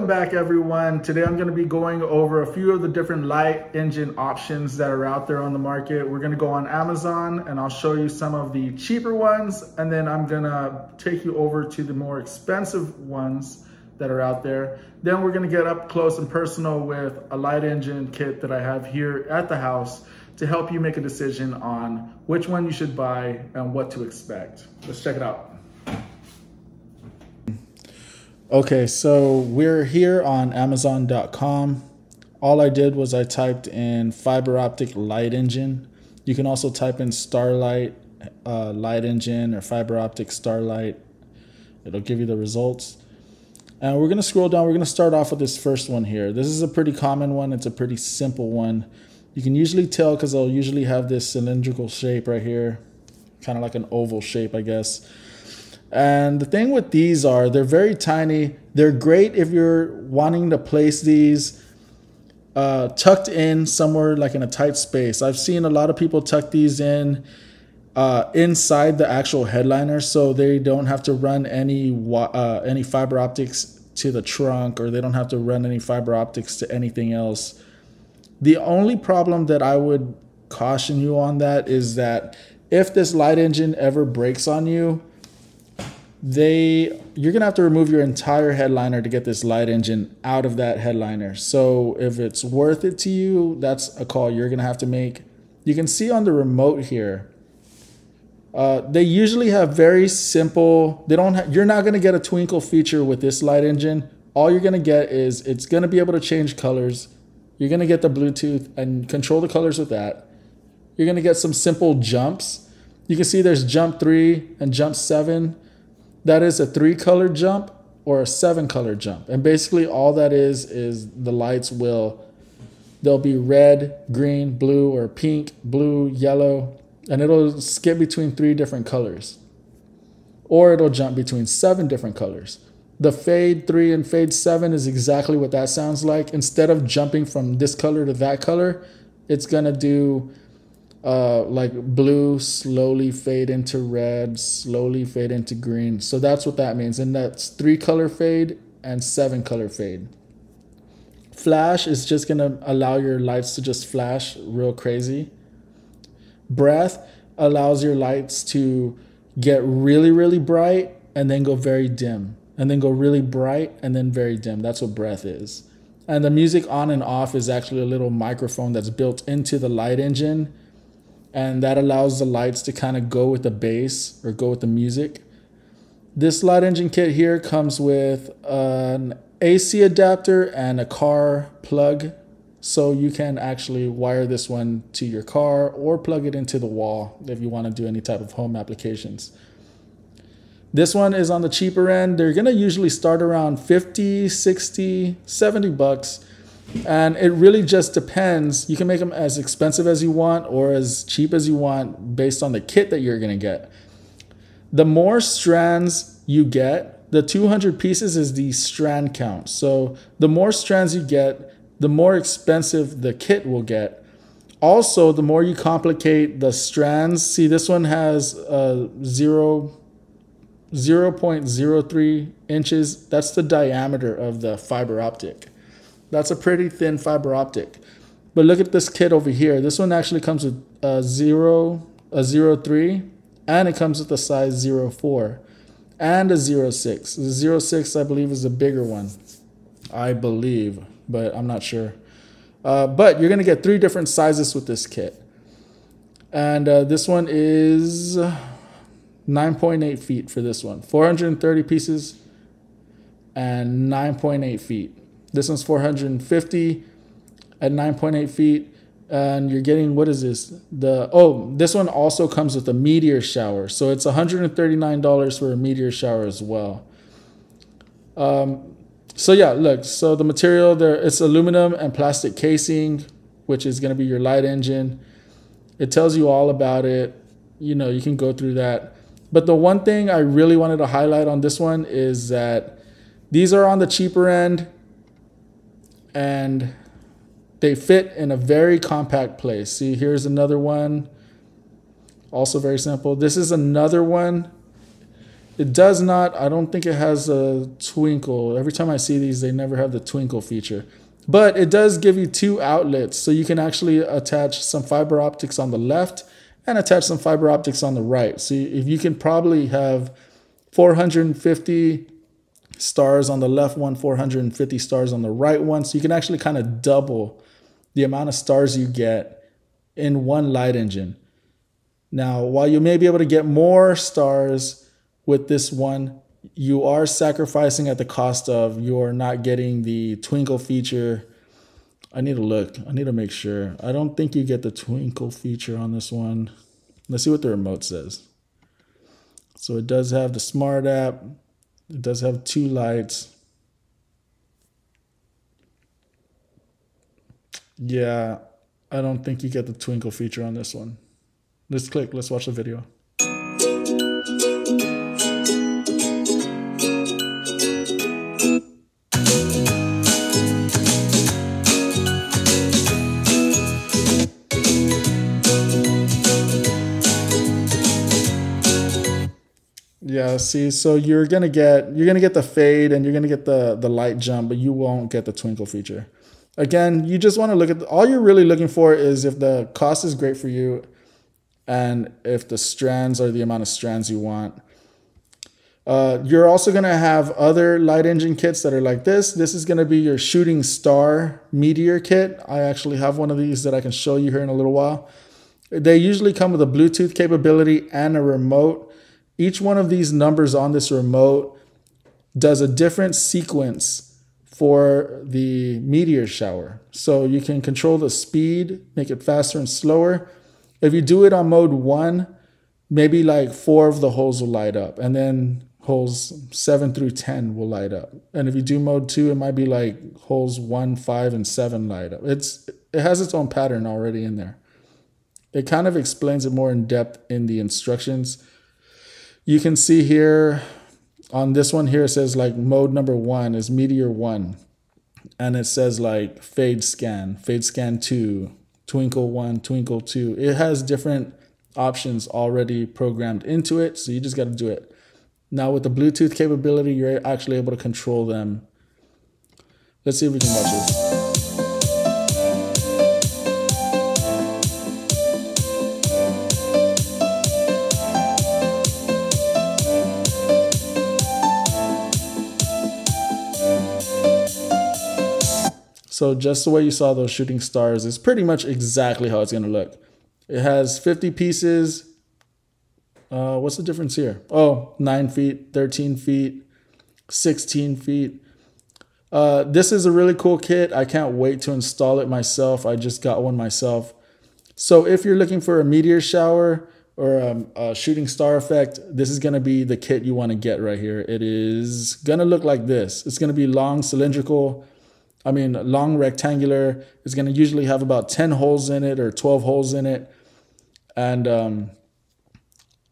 Welcome back everyone. Today I'm gonna to be going over a few of the different light engine options that are out there on the market. We're gonna go on Amazon and I'll show you some of the cheaper ones and then I'm gonna take you over to the more expensive ones that are out there. Then we're gonna get up close and personal with a light engine kit that I have here at the house to help you make a decision on which one you should buy and what to expect. Let's check it out. Okay, so we're here on Amazon.com. All I did was I typed in fiber optic light engine. You can also type in Starlight uh, light engine or fiber optic Starlight. It'll give you the results. And we're going to scroll down. We're going to start off with this first one here. This is a pretty common one. It's a pretty simple one. You can usually tell because they'll usually have this cylindrical shape right here, kind of like an oval shape, I guess. And the thing with these are they're very tiny. They're great if you're wanting to place these uh, tucked in somewhere like in a tight space. I've seen a lot of people tuck these in uh, inside the actual headliner so they don't have to run any uh, any fiber optics to the trunk or they don't have to run any fiber optics to anything else. The only problem that I would caution you on that is that if this light engine ever breaks on you, they you're gonna have to remove your entire headliner to get this light engine out of that headliner. So if it's worth it to you, that's a call you're gonna have to make. You can see on the remote here. Uh, they usually have very simple. They don't. Ha- you're not gonna get a twinkle feature with this light engine. All you're gonna get is it's gonna be able to change colors. You're gonna get the Bluetooth and control the colors with that. You're gonna get some simple jumps. You can see there's jump three and jump seven that is a three color jump or a seven color jump. And basically all that is is the lights will they'll be red, green, blue or pink, blue, yellow, and it'll skip between three different colors. Or it'll jump between seven different colors. The fade 3 and fade 7 is exactly what that sounds like. Instead of jumping from this color to that color, it's going to do uh, like blue slowly fade into red, slowly fade into green. So that's what that means. And that's three color fade and seven color fade. Flash is just gonna allow your lights to just flash real crazy. Breath allows your lights to get really, really bright and then go very dim. And then go really bright and then very dim. That's what breath is. And the music on and off is actually a little microphone that's built into the light engine and that allows the lights to kind of go with the bass or go with the music. This light engine kit here comes with an AC adapter and a car plug so you can actually wire this one to your car or plug it into the wall if you want to do any type of home applications. This one is on the cheaper end. They're going to usually start around 50, 60, 70 bucks and it really just depends. You can make them as expensive as you want or as cheap as you want based on the kit that you're going to get. The more strands you get, the 200 pieces is the strand count. So the more strands you get, the more expensive the kit will get. Also, the more you complicate the strands, see this one has uh, a 0, 0.03 inches. That's the diameter of the fiber optic. That's a pretty thin fiber optic. But look at this kit over here. This one actually comes with a 0, a 03, and it comes with a size 04 and a 06. The 06, I believe, is a bigger one. I believe, but I'm not sure. Uh, but you're going to get three different sizes with this kit. And uh, this one is 9.8 feet for this one. 430 pieces and 9.8 feet. This one's 450 at 9.8 feet. And you're getting, what is this? The Oh, this one also comes with a meteor shower. So it's $139 for a meteor shower as well. Um, so yeah, look, so the material there, it's aluminum and plastic casing, which is going to be your light engine. It tells you all about it. You know, you can go through that. But the one thing I really wanted to highlight on this one is that these are on the cheaper end and they fit in a very compact place. See, here's another one. Also very simple. This is another one. It does not, I don't think it has a twinkle. Every time I see these, they never have the twinkle feature. But it does give you two outlets, so you can actually attach some fiber optics on the left and attach some fiber optics on the right. So if you can probably have 450 stars on the left one, 450 stars on the right one. So you can actually kind of double the amount of stars you get in one light engine. Now, while you may be able to get more stars with this one, you are sacrificing at the cost of you're not getting the twinkle feature. I need to look. I need to make sure. I don't think you get the twinkle feature on this one. Let's see what the remote says. So it does have the smart app. It does have two lights. Yeah, I don't think you get the twinkle feature on this one. Let's click, let's watch the video. See, so you're gonna get you're gonna get the fade and you're gonna get the the light jump, but you won't get the twinkle feature. Again, you just want to look at the, all you're really looking for is if the cost is great for you and if the strands are the amount of strands you want. Uh, you're also going to have other light engine kits that are like this. This is going to be your shooting star meteor kit. I actually have one of these that I can show you here in a little while. They usually come with a Bluetooth capability and a remote. Each one of these numbers on this remote does a different sequence for the meteor shower. So you can control the speed, make it faster and slower. If you do it on mode one, maybe like four of the holes will light up, and then holes seven through 10 will light up. And if you do mode two, it might be like holes one, five, and seven light up. It's, it has its own pattern already in there. It kind of explains it more in depth in the instructions. You can see here on this one here, it says like mode number one is Meteor one. And it says like fade scan, fade scan two, twinkle one, twinkle two. It has different options already programmed into it. So you just got to do it. Now with the Bluetooth capability, you're actually able to control them. Let's see if we can watch this. So just the way you saw those shooting stars is pretty much exactly how it's going to look. It has 50 pieces. Uh, what's the difference here? Oh, 9 feet, 13 feet, 16 feet. Uh, this is a really cool kit. I can't wait to install it myself. I just got one myself. So if you're looking for a meteor shower or um, a shooting star effect, this is going to be the kit you want to get right here. It is going to look like this. It's going to be long, cylindrical, I mean, long rectangular is going to usually have about 10 holes in it or 12 holes in it. And, um,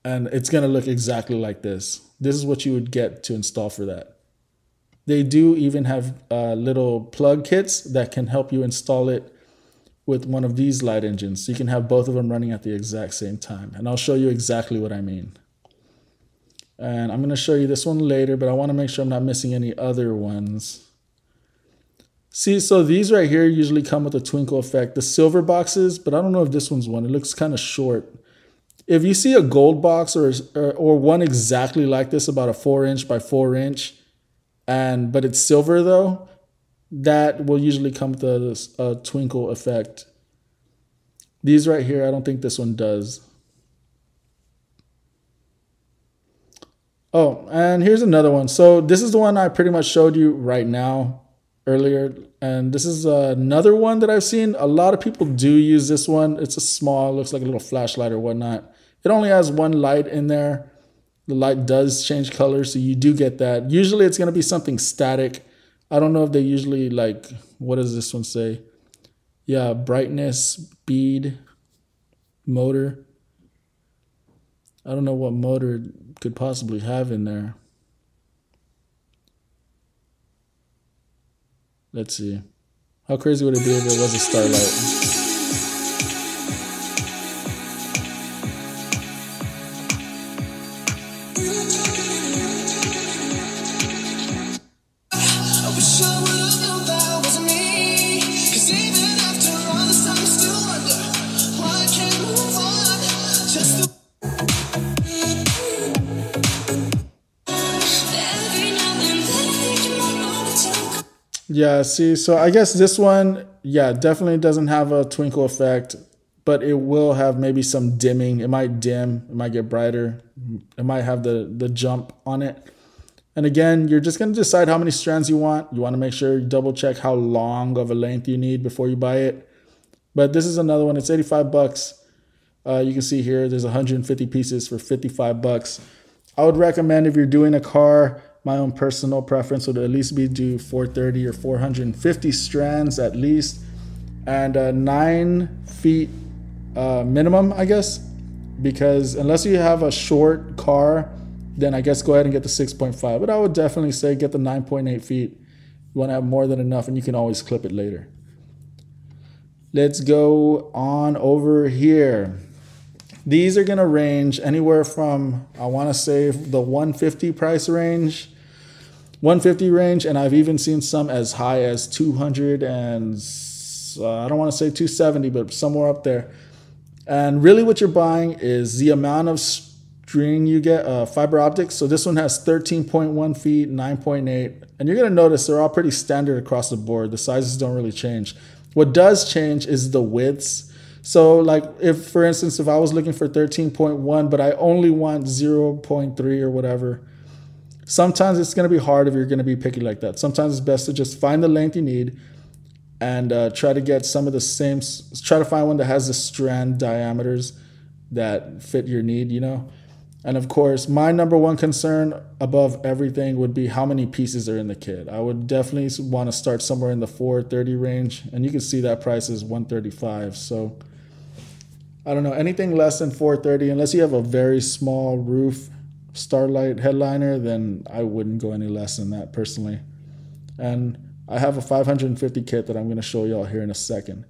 and it's going to look exactly like this. This is what you would get to install for that. They do even have uh, little plug kits that can help you install it with one of these light engines. So you can have both of them running at the exact same time. And I'll show you exactly what I mean. And I'm going to show you this one later, but I want to make sure I'm not missing any other ones. See, so these right here usually come with a twinkle effect. The silver boxes, but I don't know if this one's one. It looks kind of short. If you see a gold box or, or, or one exactly like this, about a four inch by four inch, and but it's silver though, that will usually come with a, a twinkle effect. These right here, I don't think this one does. Oh, and here's another one. So this is the one I pretty much showed you right now earlier. And this is another one that I've seen. A lot of people do use this one. It's a small, looks like a little flashlight or whatnot. It only has one light in there. The light does change color, so you do get that. Usually it's going to be something static. I don't know if they usually like, what does this one say? Yeah, brightness, speed, motor. I don't know what motor could possibly have in there. Let's see. How crazy would it be if it was a starlight? Yeah, see, so I guess this one, yeah, definitely doesn't have a twinkle effect, but it will have maybe some dimming. It might dim, it might get brighter, it might have the the jump on it. And again, you're just gonna decide how many strands you want. You wanna make sure you double check how long of a length you need before you buy it. But this is another one, it's 85 bucks. Uh, you can see here, there's 150 pieces for 55 bucks. I would recommend if you're doing a car, my own personal preference would at least be do 430 or 450 strands at least, and uh, nine feet uh, minimum, I guess, because unless you have a short car, then I guess go ahead and get the 6.5. But I would definitely say get the 9.8 feet. You want to have more than enough, and you can always clip it later. Let's go on over here. These are going to range anywhere from, I want to say, the 150 price range, 150 range, and I've even seen some as high as 200 and uh, I don't want to say 270, but somewhere up there. And really, what you're buying is the amount of string you get, uh, fiber optics. So this one has 13.1 feet, 9.8, and you're going to notice they're all pretty standard across the board. The sizes don't really change. What does change is the widths so like if for instance if I was looking for 13.1 but I only want 0.3 or whatever, sometimes it's going to be hard if you're going to be picky like that. Sometimes it's best to just find the length you need and uh, try to get some of the same try to find one that has the strand diameters that fit your need, you know. And of course, my number one concern above everything would be how many pieces are in the kit. I would definitely want to start somewhere in the 430 range, and you can see that price is 135. So I don't know, anything less than 430, unless you have a very small roof Starlight headliner, then I wouldn't go any less than that personally. And I have a 550 kit that I'm going to show y'all here in a second.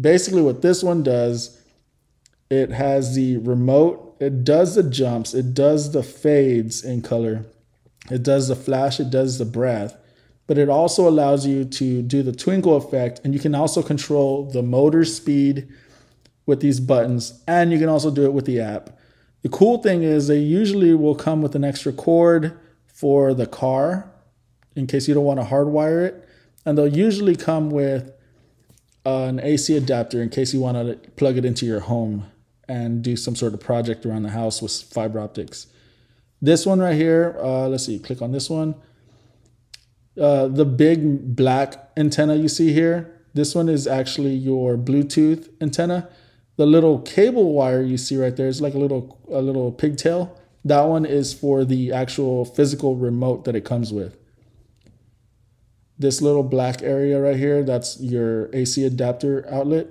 Basically, what this one does, it has the remote, it does the jumps, it does the fades in color, it does the flash, it does the breath, but it also allows you to do the twinkle effect, and you can also control the motor speed with these buttons, and you can also do it with the app. The cool thing is they usually will come with an extra cord for the car in case you don't want to hardwire it. And they'll usually come with an AC adapter in case you want to plug it into your home and do some sort of project around the house with fiber optics. This one right here, uh, let's see, click on this one. Uh, the big black antenna you see here, this one is actually your Bluetooth antenna the little cable wire you see right there is like a little a little pigtail. That one is for the actual physical remote that it comes with. This little black area right here, that's your AC adapter outlet.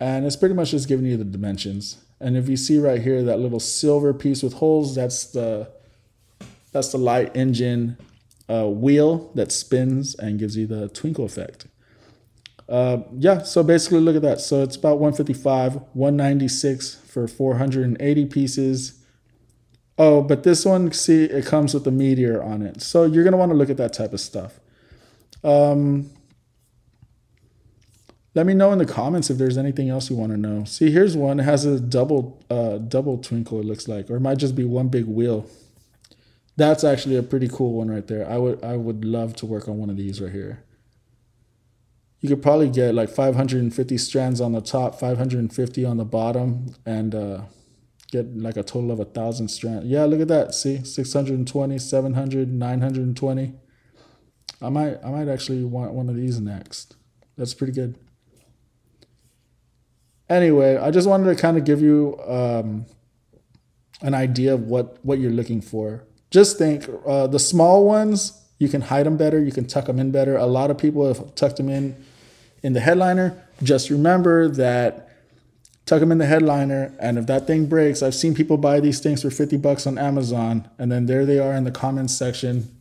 And it's pretty much just giving you the dimensions. And if you see right here, that little silver piece with holes, that's the that's the light engine uh, wheel that spins and gives you the twinkle effect. Uh, yeah, so basically look at that. So it's about 155, 196 for 480 pieces. Oh, but this one, see, it comes with a meteor on it. So you're going to want to look at that type of stuff. Um, let me know in the comments if there's anything else you want to know. See, here's one. It has a double uh, double twinkle, it looks like. Or it might just be one big wheel. That's actually a pretty cool one right there. I would I would love to work on one of these right here you could probably get like 550 strands on the top, 550 on the bottom, and uh, get like a total of a thousand strands. Yeah, look at that. See, 620, 700, 920. I might, I might actually want one of these next. That's pretty good. Anyway, I just wanted to kind of give you um, an idea of what what you're looking for. Just think, uh, the small ones you can hide them better, you can tuck them in better. A lot of people have tucked them in in the headliner, just remember that tuck them in the headliner and if that thing breaks, I've seen people buy these things for 50 bucks on Amazon and then there they are in the comments section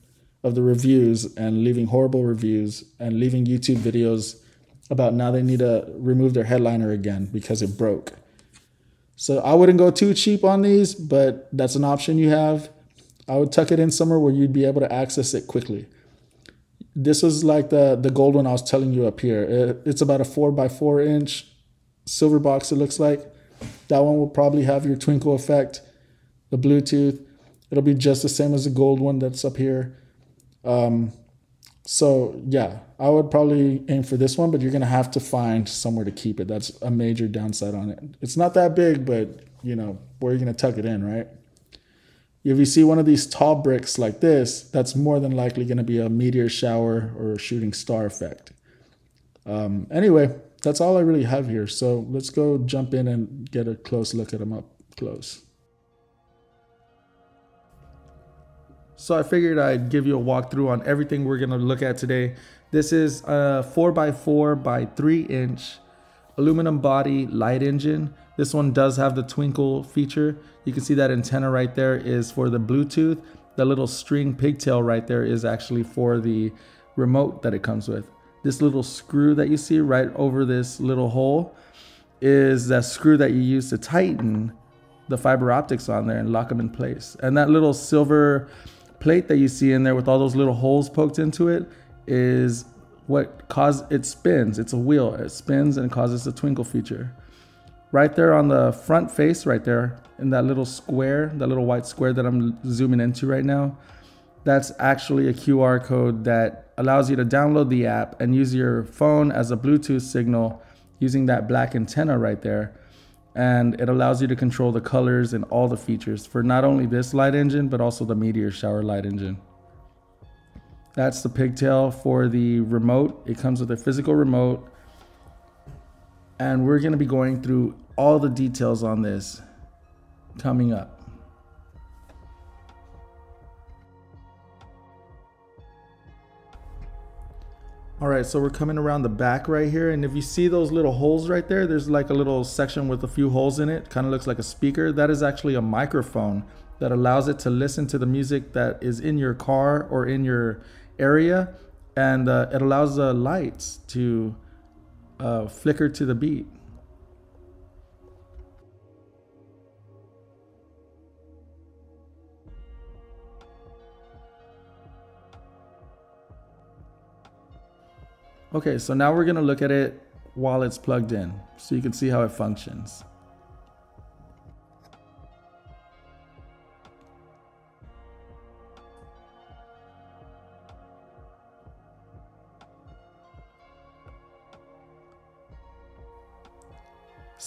of the reviews and leaving horrible reviews and leaving YouTube videos about now they need to remove their headliner again because it broke. So I wouldn't go too cheap on these, but that's an option you have. I would tuck it in somewhere where you'd be able to access it quickly this is like the the gold one I was telling you up here. It, it's about a four by four inch silver box. It looks like that one will probably have your twinkle effect, the Bluetooth. It'll be just the same as the gold one that's up here. Um, So yeah, I would probably aim for this one, but you're gonna have to find somewhere to keep it. That's a major downside on it. It's not that big, but you know, where you're gonna tuck it in, right? If you see one of these tall bricks like this, that's more than likely gonna be a meteor shower or a shooting star effect. Um, anyway, that's all I really have here. So let's go jump in and get a close look at them up close. So I figured I'd give you a walkthrough on everything we're gonna look at today. This is a 4x4 by 3 inch aluminum body light engine. This one does have the twinkle feature. You can see that antenna right there is for the Bluetooth. The little string pigtail right there is actually for the remote that it comes with. This little screw that you see right over this little hole is that screw that you use to tighten the fiber optics on there and lock them in place. And that little silver plate that you see in there with all those little holes poked into it is what cause it spins. It's a wheel. It spins and causes a twinkle feature. Right there on the front face, right there in that little square, that little white square that I'm zooming into right now, that's actually a QR code that allows you to download the app and use your phone as a Bluetooth signal using that black antenna right there. And it allows you to control the colors and all the features for not only this light engine but also the meteor shower light engine. That's the pigtail for the remote. It comes with a physical remote and we're going to be going through all the details on this coming up All right, so we're coming around the back right here. And if you see those little holes right there, there's like a little section with a few holes in it. Kind of looks like a speaker. That is actually a microphone that allows it to listen to the music that is in your car or in your area. And uh, it allows the lights to uh, flicker to the beat. Okay, so now we're gonna look at it while it's plugged in so you can see how it functions.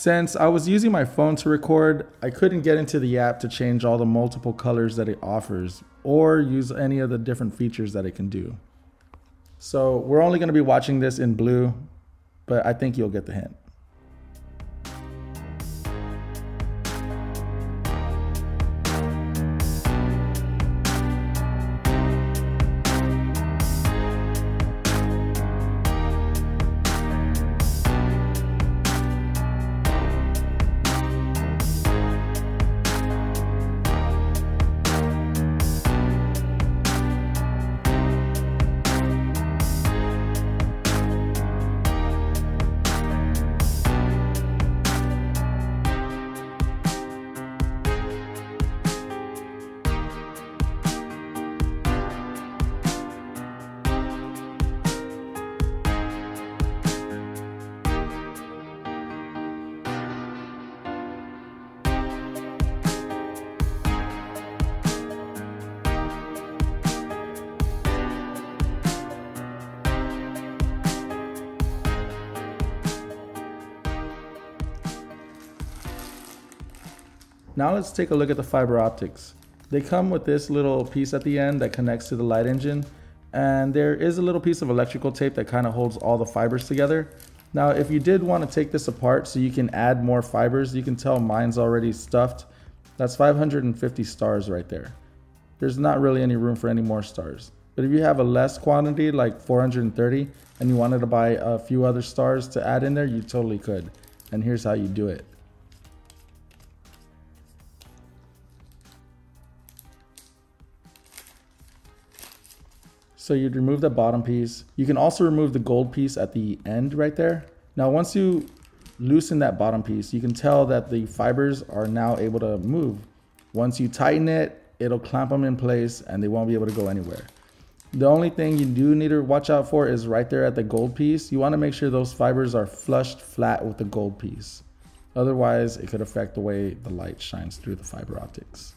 Since I was using my phone to record, I couldn't get into the app to change all the multiple colors that it offers or use any of the different features that it can do. So we're only going to be watching this in blue, but I think you'll get the hint. Now let's take a look at the fiber optics. They come with this little piece at the end that connects to the light engine and there is a little piece of electrical tape that kind of holds all the fibers together. Now if you did want to take this apart so you can add more fibers, you can tell mine's already stuffed. That's 550 stars right there. There's not really any room for any more stars. But if you have a less quantity like 430 and you wanted to buy a few other stars to add in there, you totally could. And here's how you do it. So you'd remove the bottom piece. You can also remove the gold piece at the end right there. Now, once you loosen that bottom piece, you can tell that the fibers are now able to move. Once you tighten it, it'll clamp them in place and they won't be able to go anywhere. The only thing you do need to watch out for is right there at the gold piece. You want to make sure those fibers are flushed flat with the gold piece. Otherwise, it could affect the way the light shines through the fiber optics.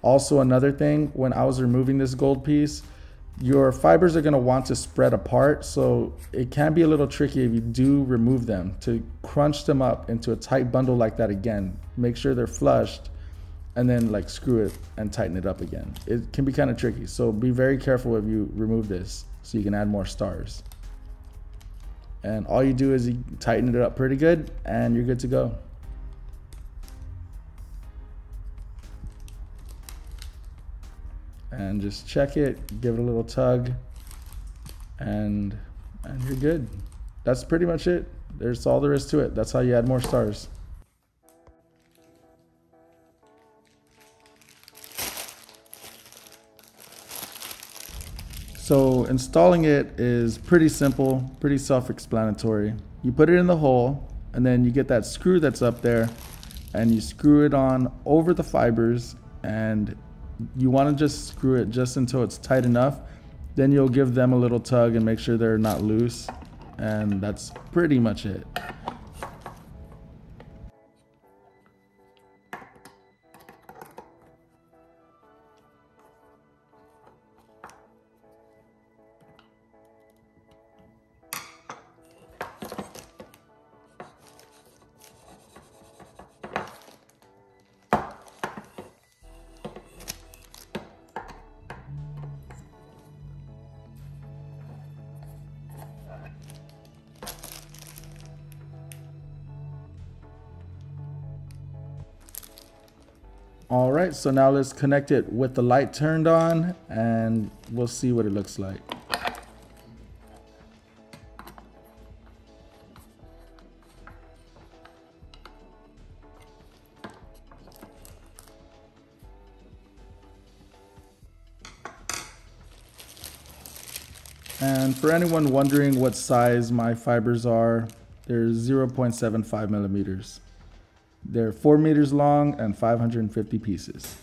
Also, another thing, when I was removing this gold piece, your fibers are going to want to spread apart so it can be a little tricky if you do remove them to crunch them up into a tight bundle like that again. Make sure they're flushed and then like screw it and tighten it up again. It can be kind of tricky so be very careful if you remove this so you can add more stars. And all you do is you tighten it up pretty good and you're good to go and just check it, give it a little tug, and and you're good. That's pretty much it. There's all there is to it. That's how you add more stars. So installing it is pretty simple, pretty self-explanatory. You put it in the hole and then you get that screw that's up there and you screw it on over the fibers and you want to just screw it just until it's tight enough. Then you'll give them a little tug and make sure they're not loose. And that's pretty much it. All right, so now let's connect it with the light turned on and we'll see what it looks like. And for anyone wondering what size my fibers are, they're 0.75 millimeters. They're four meters long and 550 pieces.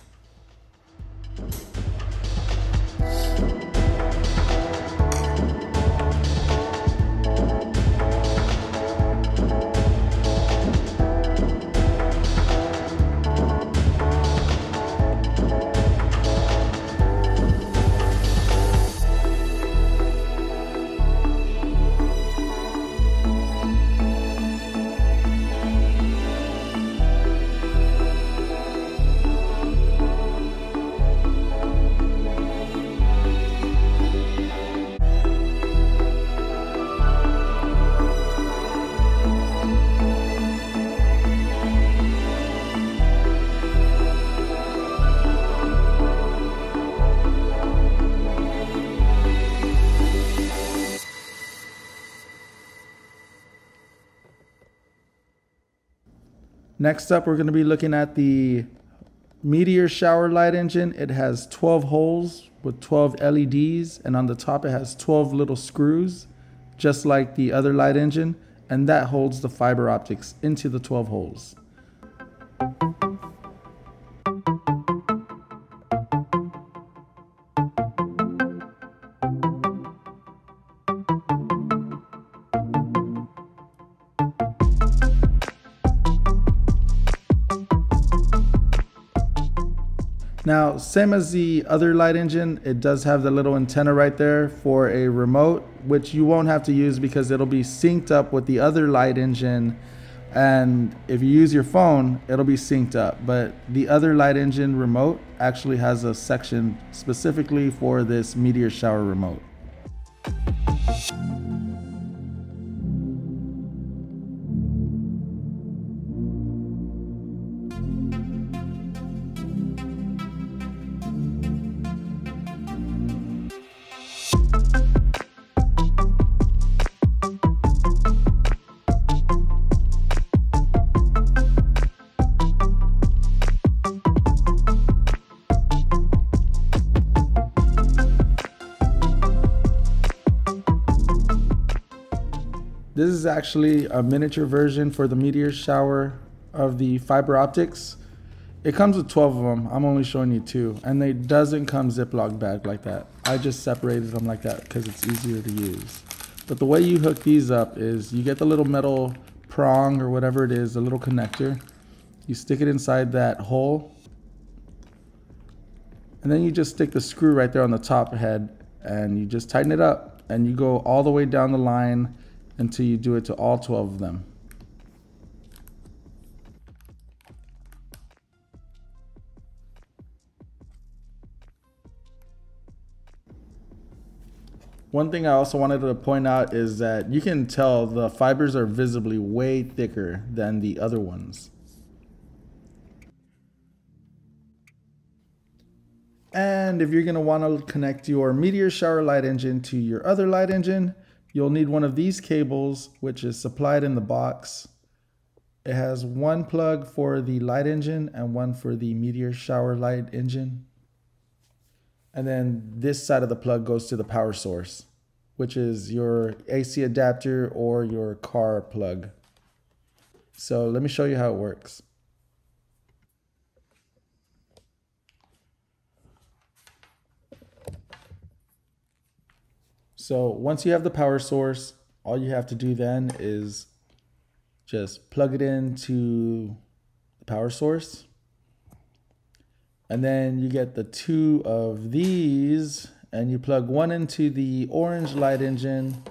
Next up, we're going to be looking at the Meteor shower light engine. It has 12 holes with 12 LEDs, and on the top it has 12 little screws, just like the other light engine, and that holds the fiber optics into the 12 holes. Same as the other light engine, it does have the little antenna right there for a remote, which you won't have to use because it'll be synced up with the other light engine. And if you use your phone, it'll be synced up. But the other light engine remote actually has a section specifically for this meteor shower remote. This is actually a miniature version for the meteor shower of the fiber optics. It comes with 12 of them. I'm only showing you two. And they doesn't come Ziploc bag like that. I just separated them like that because it's easier to use. But the way you hook these up is you get the little metal prong or whatever it is, the little connector. You stick it inside that hole. And then you just stick the screw right there on the top head and you just tighten it up and you go all the way down the line until you do it to all 12 of them. One thing I also wanted to point out is that you can tell the fibers are visibly way thicker than the other ones. And if you're going to want to connect your meteor shower light engine to your other light engine, you'll need one of these cables, which is supplied in the box. It has one plug for the light engine and one for the meteor shower light engine. And then this side of the plug goes to the power source, which is your AC adapter or your car plug. So let me show you how it works. So once you have the power source, all you have to do then is just plug it into the power source and then you get the two of these and you plug one into the orange light engine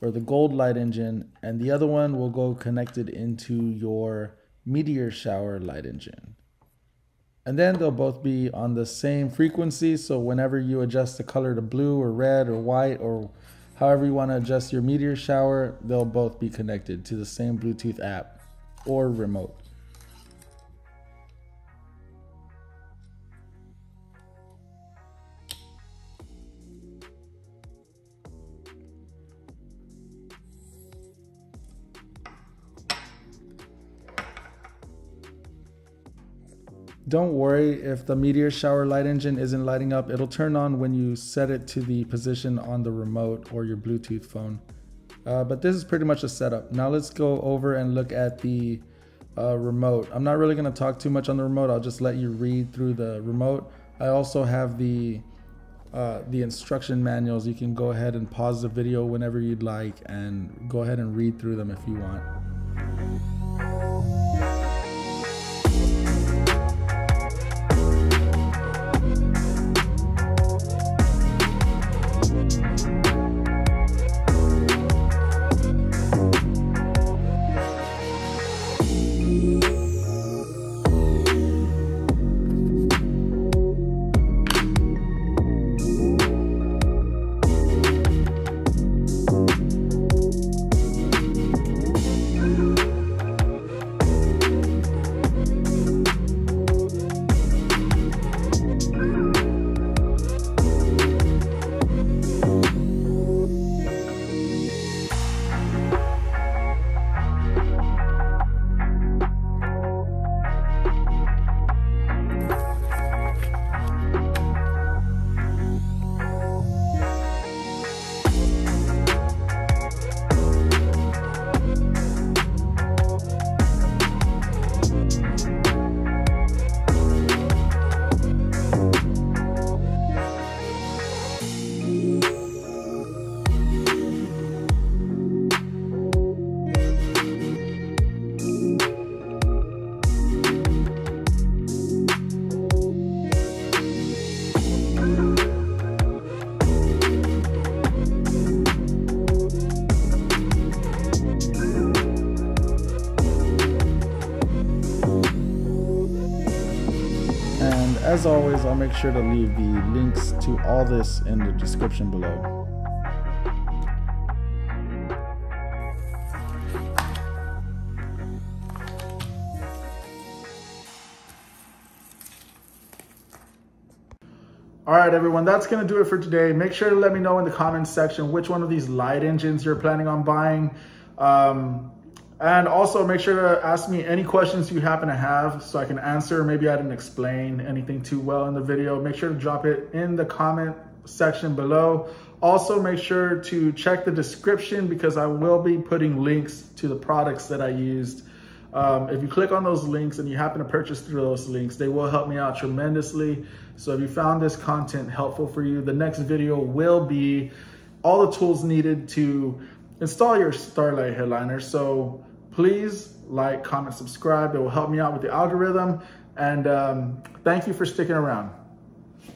or the gold light engine and the other one will go connected into your meteor shower light engine. And then they'll both be on the same frequency. So whenever you adjust the color to blue or red or white or however you want to adjust your meteor shower, they'll both be connected to the same Bluetooth app or remote. Don't worry if the meteor shower light engine isn't lighting up. It'll turn on when you set it to the position on the remote or your Bluetooth phone. Uh, but this is pretty much a setup. Now let's go over and look at the uh, remote. I'm not really going to talk too much on the remote. I'll just let you read through the remote. I also have the uh, the instruction manuals. You can go ahead and pause the video whenever you'd like and go ahead and read through them if you want. Always, I'll make sure to leave the links to all this in the description below. All right, everyone, that's gonna do it for today. Make sure to let me know in the comments section which one of these light engines you're planning on buying. Um, and also make sure to ask me any questions you happen to have so I can answer. Maybe I didn't explain anything too well in the video. Make sure to drop it in the comment section below. Also make sure to check the description because I will be putting links to the products that I used. Um, if you click on those links and you happen to purchase through those links, they will help me out tremendously. So if you found this content helpful for you, the next video will be all the tools needed to install your Starlight headliner. So please like, comment, subscribe. It will help me out with the algorithm. And um, thank you for sticking around.